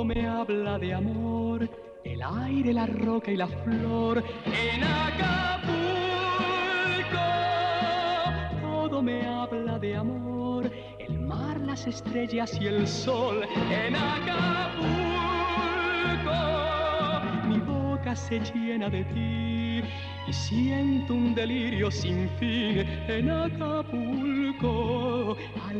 todo me habla de amor, el aire, la roca y la flor. En Acapulco, todo me habla de amor, el mar, las estrellas y el sol. En Acapulco, mi boca se llena de ti y siento un delirio sin fin en Acapulco.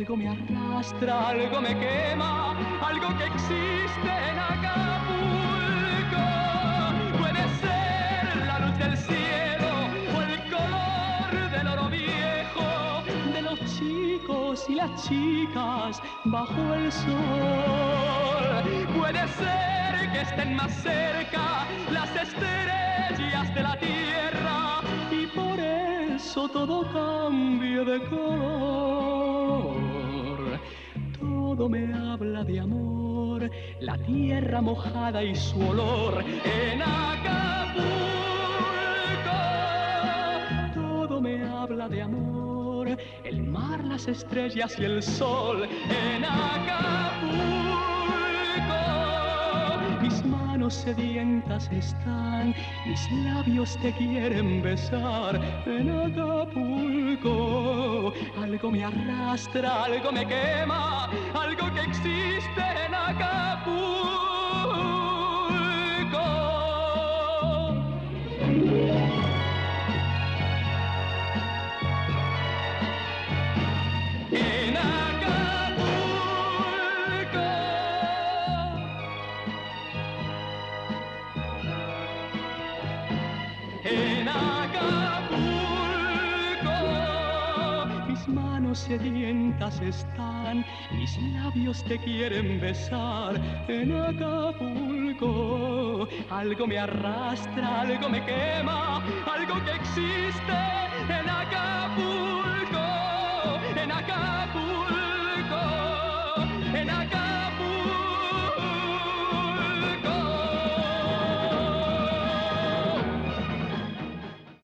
Algo me arrastra, algo me quema, algo que existe en Acapulco. Puede ser la luz del cielo o el color del oro viejo de los chicos y las chicas bajo el sol. Puede ser que estén más cerca las estrellas de la tierra y por eso todo cambia de color. Todo me habla de amor, la tierra mojada y su olor en Acapulco. Todo me habla de amor, el mar, las estrellas y el sol en Acapulco. Mis manos sedientas están, mis labios te quieren besar en Acapulco. Algo me arrastra, algo me quema, algo que existe en Acapulco. En Acapulco. Mis manos sedientas están, mis labios te quieren besar. En Acapulco. Algo me arrastra, algo me quema, algo que existe